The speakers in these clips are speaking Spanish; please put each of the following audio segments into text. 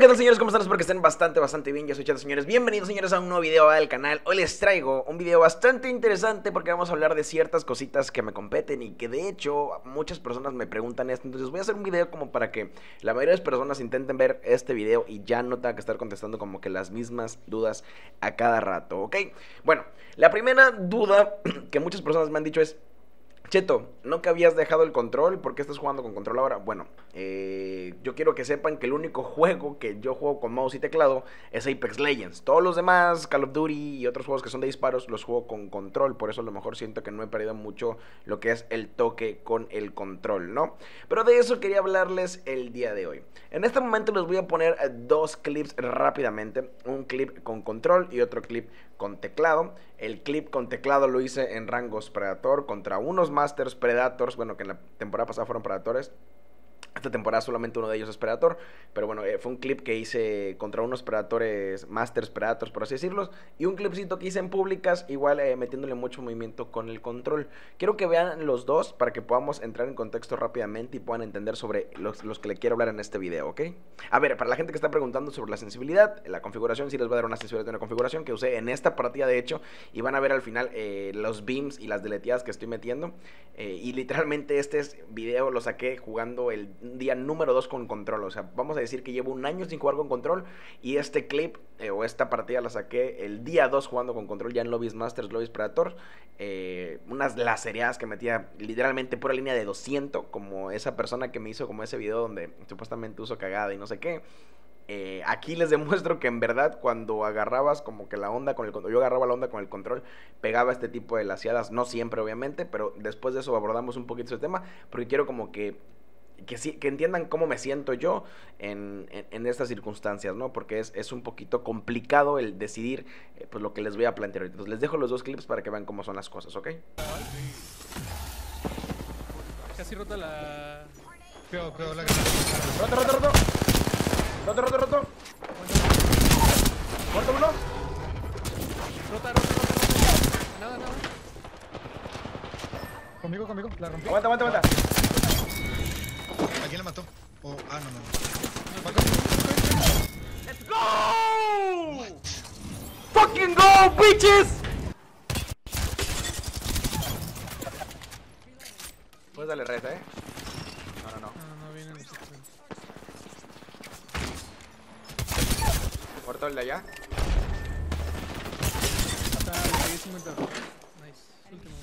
¿qué tal señores? ¿Cómo están? Espero que estén bastante, bastante bien. Yo soy Chato, señores. Bienvenidos, señores, a un nuevo video del canal. Hoy les traigo un video bastante interesante porque vamos a hablar de ciertas cositas que me competen y que de hecho muchas personas me preguntan esto. Entonces voy a hacer un video como para que la mayoría de las personas intenten ver este video y ya no tenga que estar contestando como que las mismas dudas a cada rato, ¿ok? Bueno, la primera duda que muchas personas me han dicho es... Cheto, ¿no que habías dejado el control? ¿Por qué estás jugando con control ahora? Bueno, eh, yo quiero que sepan que el único juego que yo juego con mouse y teclado es Apex Legends. Todos los demás, Call of Duty y otros juegos que son de disparos, los juego con control. Por eso a lo mejor siento que no he perdido mucho lo que es el toque con el control, ¿no? Pero de eso quería hablarles el día de hoy. En este momento les voy a poner dos clips rápidamente. Un clip con control y otro clip con teclado. El clip con teclado lo hice en rangos Predator contra unos Masters Predators, bueno, que en la temporada pasada fueron Predatores. Esta temporada solamente uno de ellos es Predator, pero bueno, eh, fue un clip que hice contra unos Predatores, Masters Predators, por así decirlos, y un clipcito que hice en públicas, igual eh, metiéndole mucho movimiento con el control. Quiero que vean los dos para que podamos entrar en contexto rápidamente y puedan entender sobre los, los, que le quiero hablar en este video, ¿ok? A ver, para la gente que está preguntando sobre la sensibilidad, la configuración, sí les voy a dar una sensibilidad de una configuración que usé en esta partida, de hecho, y van a ver al final eh, los beams y las deleteadas que estoy metiendo. y literalmente este video lo saqué jugando el día número 2 con control. O sea, vamos a decir que llevo un año sin jugar con control. Y este clip eh, o esta partida la saqué el día 2 jugando con control ya en Lobbies Masters, Lobbies Predator. Eh, unas lacereadas que metía literalmente pura línea de 200. Como esa persona que me hizo como ese video donde supuestamente uso cagada y no sé qué. Eh, aquí les demuestro que en verdad cuando agarrabas como que la onda con el control, yo agarraba la onda con el control, pegaba este tipo de laseadas, no siempre obviamente, pero después de eso abordamos un poquito ese tema, porque quiero como que que, que entiendan cómo me siento yo en, en, estas circunstancias, ¿no? Porque es, es, un poquito complicado el decidir eh, pues lo que les voy a plantear ahorita. Entonces les dejo los dos clips para que vean cómo son las cosas, ¿ok? Casi rota la... Creo, creo, la... Roto, roto, roto. Roto, roto, roto. Muerto uno. Rota, rota, rota. Nada, nada. Conmigo, conmigo, la rompí. Aguanta, aguanta, aguanta. ¿A quién le mató? Oh, ah, no, no. ¡Let's go! ¡Fucking go, bitches! Puedes darle red, eh. No, no, no. No, no vienen los Muerto el de allá. Está, le pegué 50. Nice. Último.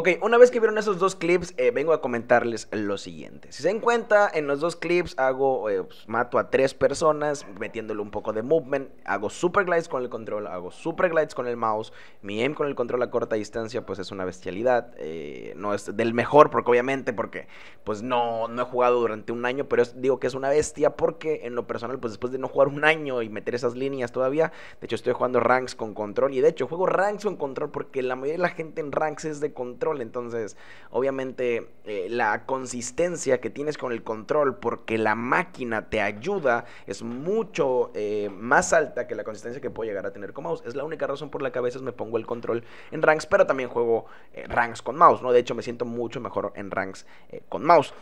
Ok, una vez que vieron esos dos clips, eh, vengo a comentarles lo siguiente. Si se dan cuenta, en los dos clips hago, eh, pues, mato a tres personas, metiéndole un poco de movement, hago super glides con el control, hago super glides con el mouse, mi aim con el control a corta distancia, pues es una bestialidad. Eh, no es del mejor, porque obviamente, porque pues no, no he jugado durante un año, pero digo que es una bestia porque en lo personal, pues después de no jugar un año y meter esas líneas todavía, de hecho estoy jugando ranks con control y de hecho juego ranks con control porque la mayoría de la gente en ranks es de control. Entonces, obviamente, eh, la consistencia que tienes con el control, porque la máquina te ayuda, es mucho eh, más alta que la consistencia que puedo llegar a tener con mouse. Es la única razón por la que a veces me pongo el control en ranks, pero también juego eh, ranks con mouse, ¿no? De hecho, me siento mucho mejor en ranks con mouse.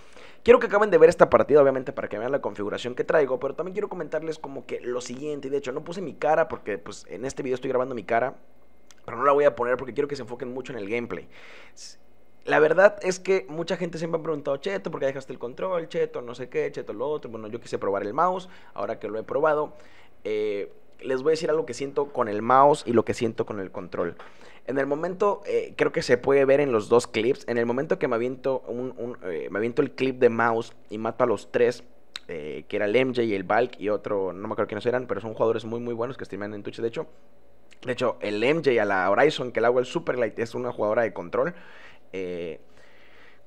Quiero que acaben de ver esta partida, obviamente, para que vean la configuración que traigo, pero también quiero comentarles como que lo siguiente, de hecho no puse mi cara porque pues en este video estoy grabando mi cara, pero no la voy a poner porque quiero que se enfoquen mucho en el gameplay. La verdad es que mucha gente siempre ha preguntado, Cheto, ¿por qué dejaste el control? Cheto, no sé qué, Cheto, lo otro. Bueno, yo quise probar el mouse, ahora que lo he probado, eh, les voy a decir algo que siento con el mouse y lo que siento con el control. En el momento, eh, creo que se puede ver en los dos clips, en el momento que me aviento, eh, me aviento el clip de mouse y mato a los tres, que era el MJ el Balk y otro, no me acuerdo quiénes eran, pero son jugadores muy muy buenos que streaman en Twitch, de hecho. De hecho, el MJ a la Horizon, que le hago el Superlight, es una jugadora de control. Eh,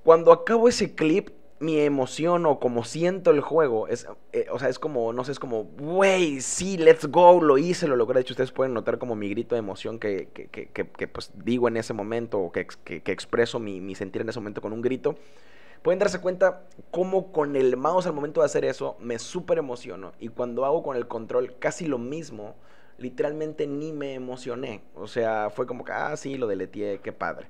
cuando acabo ese clip, mi emoción o como siento el juego es, eh, o sea, es como, no sé, es como, wey, sí, let's go, lo hice, lo logré. De hecho, ustedes pueden notar como mi grito de emoción que, que, que, que pues digo en ese momento o que, expreso mi, mi sentir en ese momento con un grito. Pueden darse cuenta cómo con el mouse al momento de hacer eso me súper emociono. Y cuando hago con el control casi lo mismo, literalmente ni me emocioné. O sea, fue como que, ah, sí, lo deleteé, qué padre.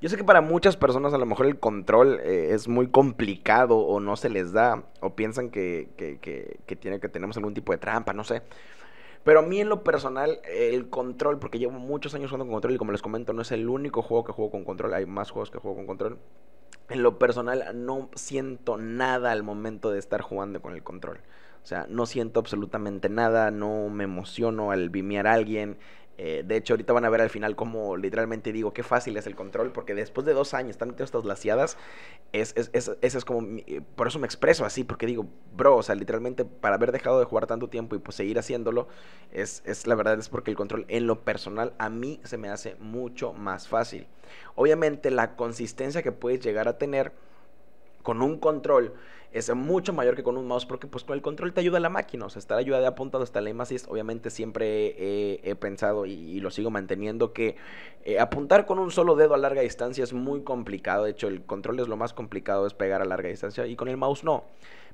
Yo sé que para muchas personas a lo mejor el control eh, es muy complicado o no se les da o piensan que, que, que, que, tiene, que tenemos algún tipo de trampa, no sé. Pero a mí en lo personal, el control, porque llevo muchos años jugando con control y como les comento, no es el único juego que juego con control, hay más juegos que juego con control. En lo personal no siento nada al momento de estar jugando con el control. O sea, no siento absolutamente nada, no me emociono al vimear a alguien. Eh, de hecho, ahorita van a ver al final cómo literalmente digo qué fácil es el control, porque después de dos años están estas laciadas, es, es, es, como, eh, por eso me expreso así, porque digo, bro, o sea, literalmente para haber dejado de jugar tanto tiempo y pues seguir haciéndolo, es, es la verdad es porque el control en lo personal a mí se me hace mucho más fácil. Obviamente la consistencia que puedes llegar a tener con un control es mucho mayor que con un mouse porque pues con el control te ayuda la máquina, o sea, está la ayuda de apuntado, hasta la énfasis, obviamente siempre he, pensado y, y, lo sigo manteniendo que eh, apuntar con un solo dedo a larga distancia es muy complicado, de hecho el control es lo más complicado, es pegar a larga distancia y con el mouse no.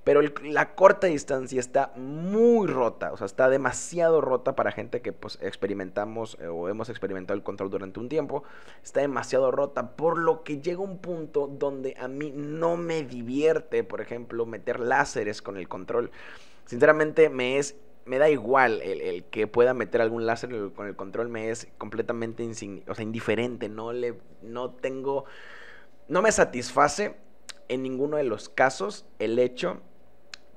Pero la corta distancia está muy rota, o sea, está demasiado rota para gente que pues experimentamos eh, o hemos experimentado el control durante un tiempo. Está demasiado rota, por lo que llega un punto donde a mí no me divierte, por ejemplo, meter láseres con el control. Sinceramente me es me da igual el, que pueda meter algún láser con el control, me es completamente o indiferente, no le no tengo no me satisface en ninguno de los casos el hecho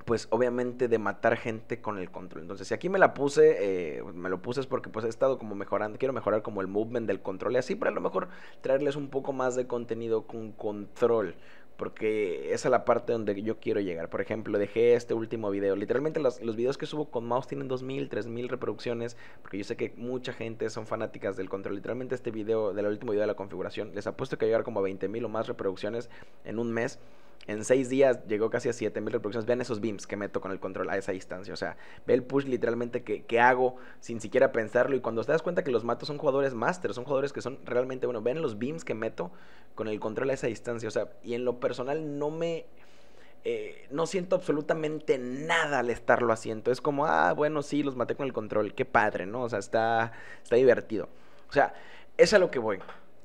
pues obviamente de matar gente con el control. Entonces, si aquí me la puse, eh, me lo puse es porque pues he estado como mejorando, quiero mejorar como el movement del control y así, para a lo mejor traerles un poco más de contenido con control. Porque esa es la parte donde yo quiero llegar. Por ejemplo, dejé este último video. Literalmente los, los videos que subo con mouse tienen 2000, 3000 reproducciones. Porque yo sé que mucha gente son fanáticas del control. Literalmente este video, del último video de la configuración, les apuesto que llegar como a 20.000 o más reproducciones en un mes en seis días llegó casi a 7000 reproducciones. Vean esos beams que meto con el control a esa distancia. O sea, ve el push literalmente que, que, hago sin siquiera pensarlo. Y cuando te das cuenta que los mato son jugadores máster, son jugadores que son realmente, bueno, ven los beams que meto con el control a esa distancia. O sea, y en lo personal no me... Eh, no siento absolutamente nada al estarlo haciendo. Es como, ah, bueno, sí, los maté con el control. Qué padre, ¿no? O sea, está, está divertido. O sea, es a lo que voy.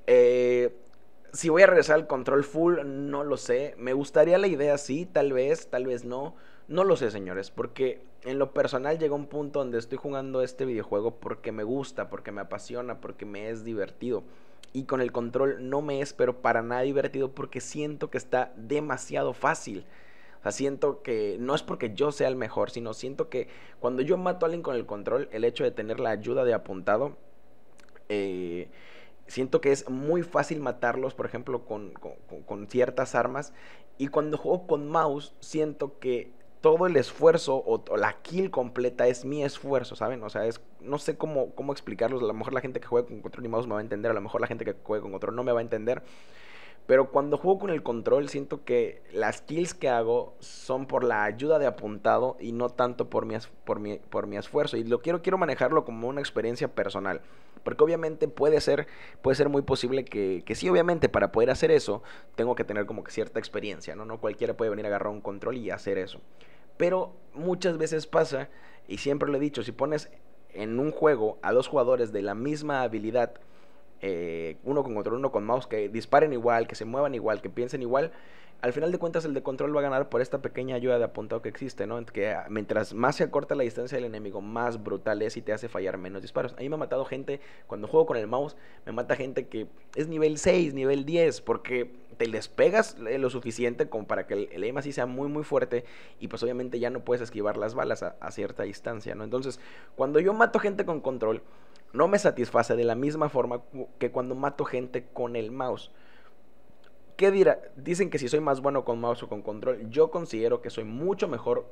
Eh, si voy a regresar al control full, no lo sé. Me gustaría la idea, sí, tal vez, tal vez no. No lo sé, señores, porque en lo personal llega un punto donde estoy jugando este videojuego porque me gusta, porque me apasiona, porque me es divertido. Y con el control no me es, pero para nada divertido porque siento que está demasiado fácil. O sea, siento que no es porque yo sea el mejor, sino siento que cuando yo mato a alguien con el control, el hecho de tener la ayuda de apuntado, eh, siento que es muy fácil matarlos, por ejemplo, con, con, con, ciertas armas. Y cuando juego con mouse, siento que todo el esfuerzo o, la kill completa es mi esfuerzo, ¿saben? O sea, es, no sé cómo, cómo explicarlos. A lo mejor la gente que juega con control y mouse me va a entender, a lo mejor la gente que juega con control no me va a entender. Pero cuando juego con el control siento que las kills que hago son por la ayuda de apuntado y no tanto por mi, por mi, por mi esfuerzo. Y lo quiero, quiero manejarlo como una experiencia personal. Porque obviamente puede ser, puede ser muy posible que, que sí, obviamente para poder hacer eso tengo que tener como que cierta experiencia, ¿no? No cualquiera puede venir a agarrar un control y hacer eso. Pero muchas veces pasa, y siempre lo he dicho, si pones en un juego a dos jugadores de la misma habilidad, eh, uno con control, uno con mouse, que disparen igual, que se muevan igual, que piensen igual, al final de cuentas el de control va a ganar por esta pequeña ayuda de apuntado que existe, ¿no? Que ah, mientras más se acorta la distancia del enemigo, más brutal es y te hace fallar menos disparos. A mí me ha matado gente, cuando juego con el mouse, me mata gente que es nivel 6, nivel 10, porque te les pegas lo suficiente como para que el, el aim así sea muy muy fuerte y pues obviamente ya no puedes esquivar las balas a, a cierta distancia, ¿no? Entonces, cuando yo mato gente con control, no me satisface de la misma forma que cuando mato gente con el mouse. ¿Qué dirá? Dicen que si soy más bueno con mouse o con control. Yo considero que soy mucho mejor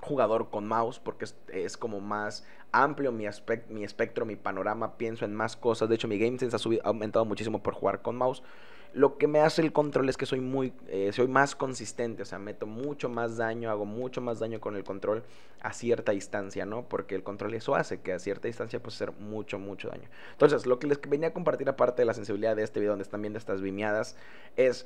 jugador con mouse porque es, como más amplio mi, mi espectro, mi panorama, pienso en más cosas. De hecho, mi game sense ha, subido, ha aumentado muchísimo por jugar con mouse. Lo que me hace el control es que soy muy, eh, soy más consistente, o sea, meto mucho más daño, hago mucho más daño con el control a cierta distancia, ¿no? Porque el control eso hace, que a cierta distancia puede hacer mucho, mucho daño. Entonces, lo que les venía a compartir aparte de la sensibilidad de este video donde están viendo estas vimeadas, es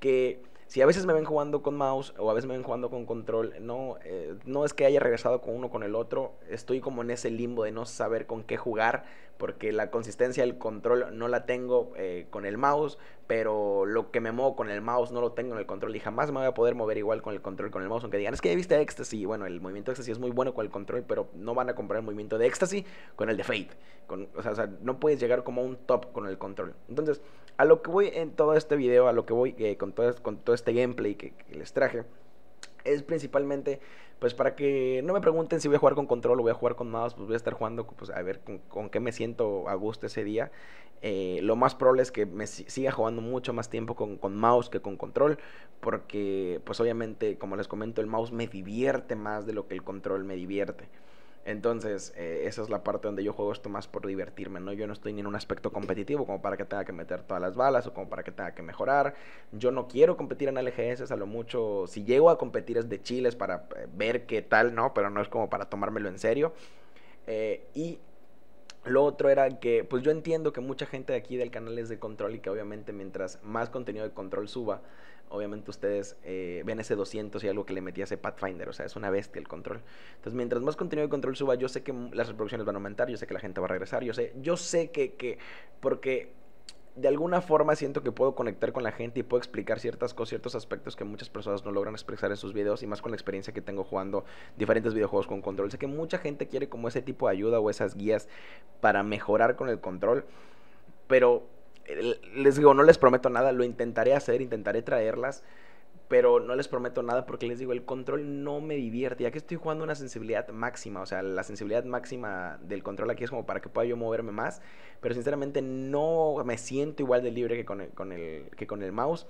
que si a veces me ven jugando con mouse o a veces me ven jugando con control, no, eh, no es que haya regresado con uno con el otro, estoy como en ese limbo de no saber con qué jugar, porque la consistencia del control no la tengo eh, con el mouse, pero lo que me muevo con el mouse no lo tengo en el control y jamás me voy a poder mover igual con el control con el mouse, aunque digan, es que ya viste Ecstasy, bueno, el movimiento de Ecstasy es muy bueno con el control, pero no van a comparar el movimiento de Ecstasy con el de Fate, con, o, sea, o sea, no puedes llegar como un top con el control. Entonces, a lo que voy en todo este video, a lo que voy eh, con, todo, este gameplay que les traje, es principalmente pues para que no me pregunten si voy a jugar con control o voy a jugar con mouse, pues voy a estar jugando pues a ver con, qué me siento a gusto ese día. Eh, lo más probable es que me siga jugando mucho más tiempo con, con, mouse que con control, porque pues obviamente como les comento el mouse me divierte más de lo que el control me divierte. Entonces, eh, esa es la parte donde yo juego esto más por divertirme, ¿no? Yo no estoy ni en un aspecto competitivo como para que tenga que meter todas las balas o como para que tenga que mejorar. Yo no quiero competir en LGS, a lo mucho, si llego a competir es de chiles para eh, ver qué tal, ¿no? Pero no es como para tomármelo en serio. Eh, y lo otro era que, pues yo entiendo que mucha gente de aquí del canal es de control y que obviamente mientras más contenido de control suba, obviamente ustedes eh, ven ese 200 y algo que le metí a ese Pathfinder, o sea, es una bestia el control. Entonces, mientras más contenido de control suba, yo sé que las reproducciones van a aumentar, yo sé que la gente va a regresar, yo sé, yo sé que, que porque de alguna forma siento que puedo conectar con la gente y puedo explicar ciertas cosas, ciertos aspectos que muchas personas no logran expresar en sus videos y más con la experiencia que tengo jugando diferentes videojuegos con control. Sé que mucha gente quiere como ese tipo de ayuda o esas guías para mejorar con el control, pero les digo, no les prometo nada, lo intentaré hacer, intentaré traerlas, pero no les prometo nada porque les digo, el control no me divierte, ya que estoy jugando una sensibilidad máxima, o sea, la sensibilidad máxima del control aquí es como para que pueda yo moverme más, pero sinceramente no me siento igual de libre que con el, con el, que con el mouse.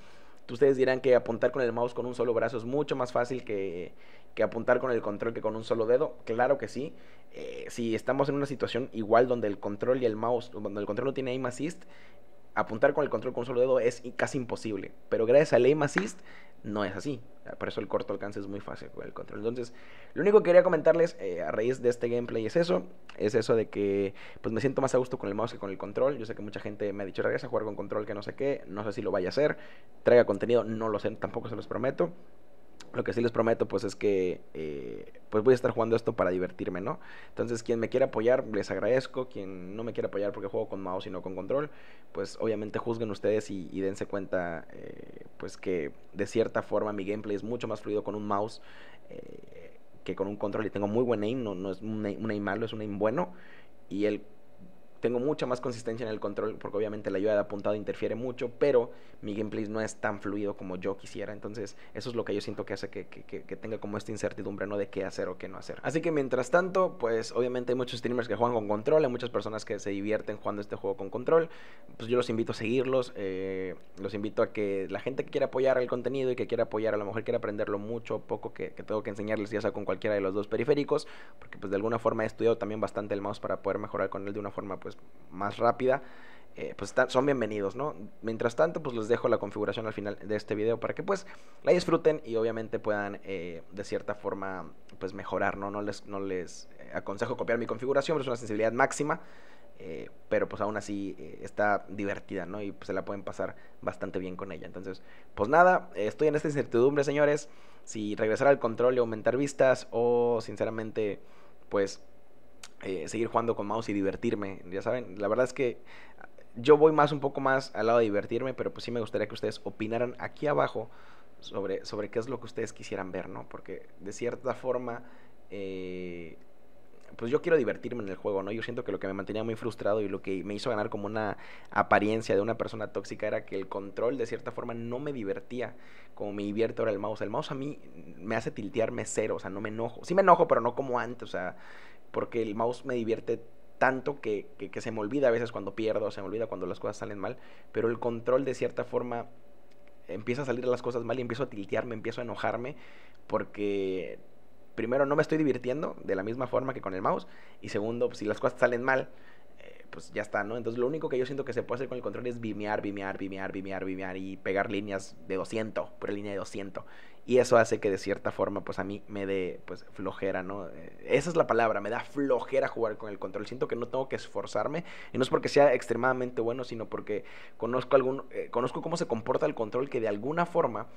Ustedes dirán que apuntar con el mouse con un solo brazo es mucho más fácil que, que apuntar con el control que con un solo dedo. Claro que sí. Eh, si estamos en una situación igual donde el control y el mouse, donde el control no tiene aim assist, apuntar con el control con un solo dedo es casi imposible. Pero gracias al aim assist no es así. Por eso el corto alcance es muy fácil con el control. Entonces, lo único que quería comentarles eh, a raíz de este gameplay es eso. Es eso de que pues me siento más a gusto con el mouse que con el control. Yo sé que mucha gente me ha dicho, regresa a jugar con control que no sé qué. No sé si lo vaya a hacer. Traiga contenido, no lo sé, tampoco se los prometo. Lo que sí les prometo, pues es que eh, pues voy a estar jugando esto para divertirme, ¿no? Entonces, quien me quiera apoyar, les agradezco. Quien no me quiera apoyar porque juego con mouse y no con control, pues obviamente juzguen ustedes y, dense cuenta, eh, pues que de cierta forma mi gameplay es mucho más fluido con un mouse eh, que con un control. Y tengo muy buen aim, no, no es un aim malo, es un aim bueno. Y el tengo mucha más consistencia en el control porque obviamente la ayuda de apuntado interfiere mucho, pero mi gameplay no es tan fluido como yo quisiera. Entonces, eso es lo que yo siento que hace que, que, que, tenga como esta incertidumbre, ¿no? De qué hacer o qué no hacer. Así que mientras tanto, pues obviamente hay muchos streamers que juegan con control, hay muchas personas que se divierten jugando este juego con control. Pues yo los invito a seguirlos, eh, los invito a que la gente que quiera apoyar el contenido y que quiera apoyar, a lo mejor quiera aprenderlo mucho o poco que, que tengo que enseñarles, ya sea con cualquiera de los dos periféricos, porque pues de alguna forma he estudiado también bastante el mouse para poder mejorar con él de una forma pues más rápida, eh, pues son bienvenidos, ¿no? Mientras tanto, pues les dejo la configuración al final de este video para que pues la disfruten y obviamente puedan eh, de cierta forma pues mejorar, ¿no? No les, no les aconsejo copiar mi configuración, es una sensibilidad máxima, eh, pero pues aún así eh, está divertida, ¿no? Y pues se la pueden pasar bastante bien con ella. Entonces, pues nada, estoy en esta incertidumbre, señores, si regresar al control y aumentar vistas o sinceramente pues eh, seguir jugando con mouse y divertirme. Ya saben, la verdad es que yo voy más un poco más al lado de divertirme, pero pues sí me gustaría que ustedes opinaran aquí abajo sobre, sobre qué es lo que ustedes quisieran ver, ¿no? Porque de cierta forma, eh, pues yo quiero divertirme en el juego, ¿no? Yo siento que lo que me mantenía muy frustrado y lo que me hizo ganar como una apariencia de una persona tóxica era que el control de cierta forma no me divertía como me divierte ahora el mouse. El mouse a mí me hace tiltearme cero, o sea, no me enojo. Sí me enojo, pero no como antes, o sea porque el mouse me divierte tanto que, que, se me olvida a veces cuando pierdo, se me olvida cuando las cosas salen mal, pero el control de cierta forma empieza a salir las cosas mal y empiezo a tiltearme, empiezo a enojarme porque primero no me estoy divirtiendo de la misma forma que con el mouse y segundo, pues, si las cosas salen mal, eh, pues ya está, ¿no? Entonces lo único que yo siento que se puede hacer con el control es bimear, bimear, bimear, bimear, bimear y pegar líneas de 200, por línea de 200 y eso hace que de cierta forma pues a mí me dé pues flojera, ¿no? Esa es la palabra, me da flojera jugar con el control, siento que no tengo que esforzarme y no es porque sea extremadamente bueno, sino porque conozco algún eh, conozco cómo se comporta el control que de alguna forma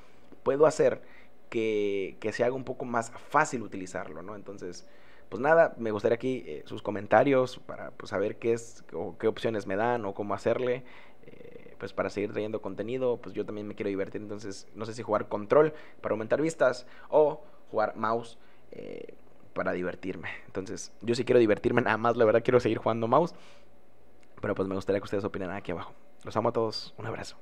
puedo hacer que, que se haga un poco más fácil utilizarlo, ¿no? Entonces, pues nada, me gustaría aquí eh, sus comentarios para pues, saber qué es o qué opciones me dan o cómo hacerle. eh, pues para seguir trayendo contenido, pues yo también me quiero divertir. Entonces, no sé si jugar control para aumentar vistas o jugar mouse eh, para divertirme. Entonces, yo sí quiero divertirme nada más, la verdad quiero seguir jugando mouse. Pero pues me gustaría que ustedes opinen aquí abajo. Los amo a todos, un abrazo.